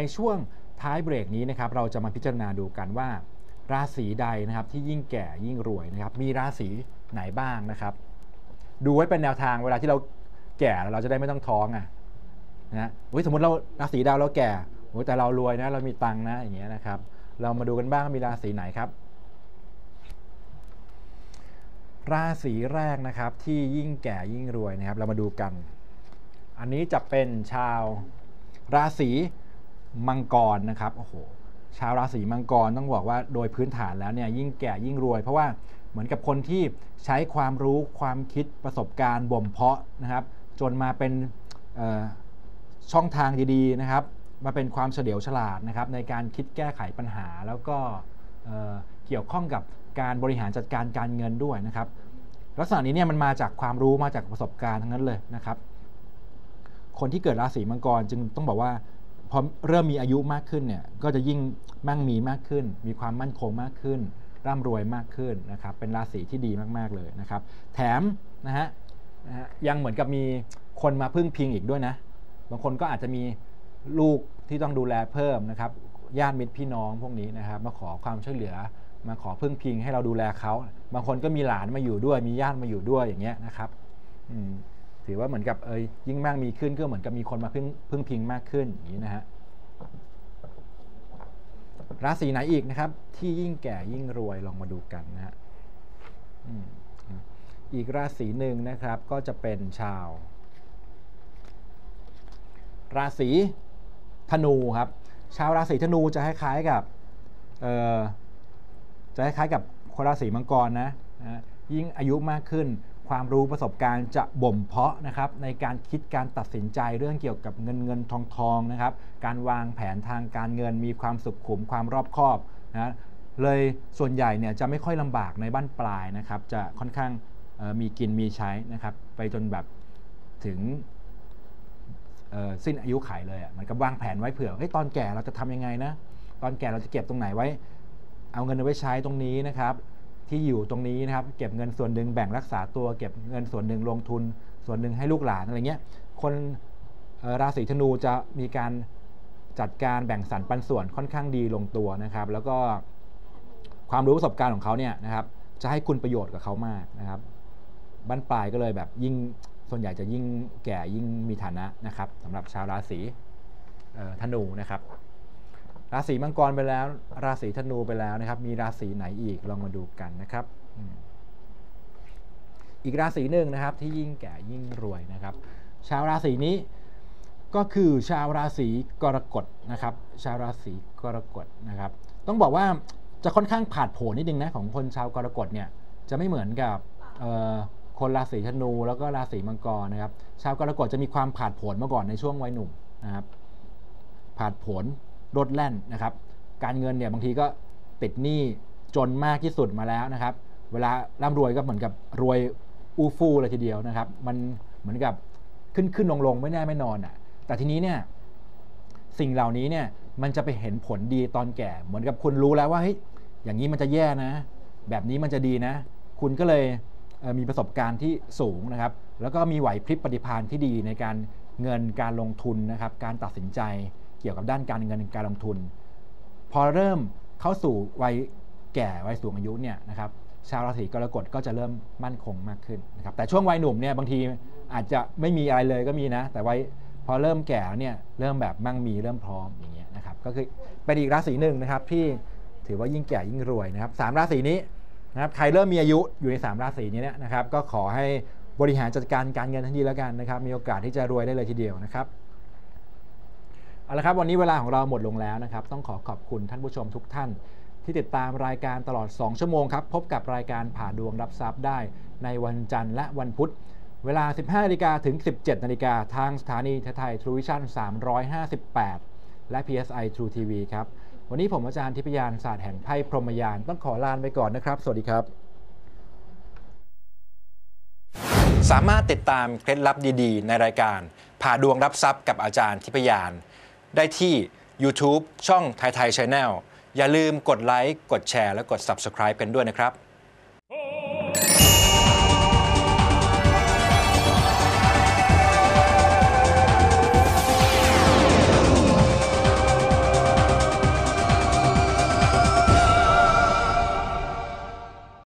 ในช่วงท้ายเบรกนี้นะครับเราจะมาพิจารณาดูกันว่า ราศีใดนะครับที่ยิ่งแก่ยิ่งรวยนะครับมีราศีไหนบ้างนะครับ ดูไว้เป็นแนวทางเวลาที่เราแก่แล้วเราจะได้ไม่ต้องท้องอะนะฮ้ยสมมติเราราศีดาวเราแก่โอ้ยแต่เรารวยนะเรามีตังนะอย่างเงี้ยนะครับ เรามาดูกันบ้างมีราศีไหนครับ ราศีแรกนะครับที่ยิ่งแก่ยิ่งรวยนะครับ เรามาดูกัน อันนี้จะเป็นชาวราศี มังกรนะครับโอ้โหชาวราศีมังกรต้องบอกว่าโดยพื้นฐานแล้วเนี่ยยิ่งแก่ยิ่งรวย เพราะว่าเหมือนกับคนที่ใช้ความรู้ความคิดประสบการณ์บ่มเพาะนะครับ จนมาเป็นช่องทางดีๆนะครับ มาเป็นความเฉลียวฉลาดนะครับ ในการคิดแก้ไขปัญหา แล้วก็เกี่ยวข้องกับการบริหารจัดการการเงินด้วยนะครับ ลักษณะนี้เนี่ยมันมาจากความรู้มาจากประสบการณ์ทั้งนั้นเลยนะครับ คนที่เกิดราศีมังกรจึงต้องบอกว่า พอเริ่มมีอายุมากขึ้นเนี่ยก็จะยิ่งมั่งมีมากขึ้น มีความมั่นคงมากขึ้น ร่ำรวยมากขึ้นนะครับเป็นราศีที่ดีมากๆเลยนะครับแถมนะฮะยังเหมือนกับมีคนมาพึ่งพิงอีกด้วยนะบางคนก็อาจจะมีลูกที่ต้องดูแลเพิ่มนะครับญาติมิตรพี่น้องพวกนี้นะครับมาขอความช่วยเหลือมาขอพึ่งพิงให้เราดูแลเขา บางคนก็มีหลานมาอยู่ด้วย มีญาติมาอยู่ด้วยอย่างเงี้ยนะครับอืม ถือว่าเหมือนกับเอยยิ่งมากมีขึ้นก็เหมือนกับมีคนมาพึ่งพึ่งพิงมากขึ้นอย่างนี้นะฮะราศีไหนอีกนะครับ ที่ยิ่งแก่ยิ่งรวยลองมาดูกันนะฮะอีกราศีหนึ่งนะครับก็จะเป็นชาว ราศีธนูครับ ชาวราศีธนูจะคล้ายๆกับจะคล้ายๆกับคนราศีมังกรนะนะยิ่งอายุมากขึ้น ความรู้ประสบการณ์จะบ่มเพาะนะครับในการคิดการตัดสินใจเรื่องเกี่ยวกับเงินเงินทองทองนะครับ การวางแผนทางการเงินมีความสุขุมความรอบคอบนะเลยส่วนใหญ่เนี่ยจะไม่ค่อยลำบากในบ้านปลายนะครับ จะค่อนข้างมีกินมีใช้นะครับ ไปจนแบบถึงสิ้นอายุไขเลยอะมันก็วางแผนไว้เผื่อเฮ้ยตอนแก่เราจะทำยังไงนะ ตอนแก่เราจะเก็บตรงไหนไว้ เอาเงินเอาไว้ใช้ตรงนี้นะครับ ที่อยู่ตรงนี้นะครับ เก็บเงินส่วนหนึ่งแบ่งรักษาตัว เก็บเงินส่วนหนึ่งลงทุน ส่วนหนึ่งให้ลูกหลานอะไรเงี้ย คนราศีธนูจะมีการจัดการแบ่งสรรปันส่วนค่อนข้างดีลงตัวนะครับ แล้วก็ความรู้ประสบการณ์ของเขาเนี่ยนะครับ จะให้คุณประโยชน์กับเขามากนะครับบ้านปลายก็เลยแบบยิ่งส่วนใหญ่จะยิ่งแก่ยิ่งมีฐานะนะครับสำหรับชาวราศีธนูนะครับ ราศีมังกรไปแล้ว ราศีธนูไปแล้วนะครับ มีราศีไหนอีกลองมาดูกันนะครับ อีกราศีหนึ่งนะครับที่ยิ่งแก่ยิ่งรวยนะครับ ชาวราศีนี้ก็คือชาวราศีกรกฎนะครับ ชาวราศีกรกฎนะครับ ต้องบอกว่าจะค่อนข้างผาดโผนนิดนึงนะของคนชาวกรกฎเนี่ยจะไม่เหมือนกับคนราศีธนูแล้วก็ราศีมังกรนะครับ ชาวกรกฎจะมีความผาดโผนมาก่อนในช่วงวัยหนุ่มนะครับผาดโผน ลดแล่นนะครับ การเงินเนี่ยบางทีก็ติดหนี้จนมากที่สุดมาแล้วนะครับ เวลาร่ำรวยก็เหมือนกับรวยอูฟู่เลยทีเดียวนะครับ มันเหมือนกับขึ้นขึ้นลงลงไม่แน่ไม่นอนอะ แต่ทีนี้เนี่ยสิ่งเหล่านี้เนี่ยมันจะไปเห็นผลดีตอนแก่ เหมือนกับคุณรู้แล้วว่าเฮ้ยอย่างนี้มันจะแย่นะ แบบนี้มันจะดีนะ คุณก็เลยเมีประสบการณ์ที่สูงนะครับ แล้วก็มีไหวพริบปฏิภาณที่ดีในการเงินการลงทุนนะครับ การตัดสินใจ เกี่ยวกับด้านการเงินการลงทุน พอเริ่มเข้าสู่วัยแก่วัยสูงอายุเนี่ยนะครับชาวราศีกรกฎก็จะเริ่มมั่นคงมากขึ้นนะครับแต่ช่วงวัยหนุ่มเนี่ยบางทีอาจจะไม่มีอะไรเลยก็มีนะ แต่วัยพอเริ่มแก่แล้วเนี่ยเริ่มแบบมั่งมีเริ่มพร้อมอย่างเงี้ยนะครับก็คือเป็นอีกราศีหนึ่งนะครับที่ถือว่ายิ่งแก่ยิ่งรวยนะครับสามราศีนี้นะครับใครเริ่มมีอายุอยู่ในสามราศีนี้เนี่ยนะครับก็ขอให้บริหารจัดการการเงินทันทีแล้วกันนะครับมีโอกาสที่จะรวยได้เลยทีเดียวนะครับ เอาละครับ วันนี้เวลาของเราหมดลงแล้วนะครับ ต้องขอขอบคุณท่านผู้ชมทุกท่าน ที่ติดตามรายการตลอด 2 ชั่วโมงครับ พบกับรายการผ่าดวงรับทรัพย์ได้ ในวันจันทร์และวันพุธ เวลา 15นาฬิกาถึง 17นาฬิกาทางสถานีไทยทรูวิชั่น358 และ PSI True TV ครับ วันนี้ผมอาจารย์ทิพยานศาสตร์แห่งไพ่พรหมยานต้องขอลาไปก่อนนะครับ สวัสดีครับ สามารถติดตามเคล็ดลับดีๆ ในรายการผ่าดวงรับทรัพย์กับอาจารย์ทิพยาน ได้ที่ YouTube ช่องไทยไทย Channel อย่าลืมกดไลค์กดแชร์และกด Subscribe กันด้วยนะครับ